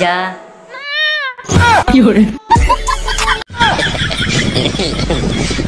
जा।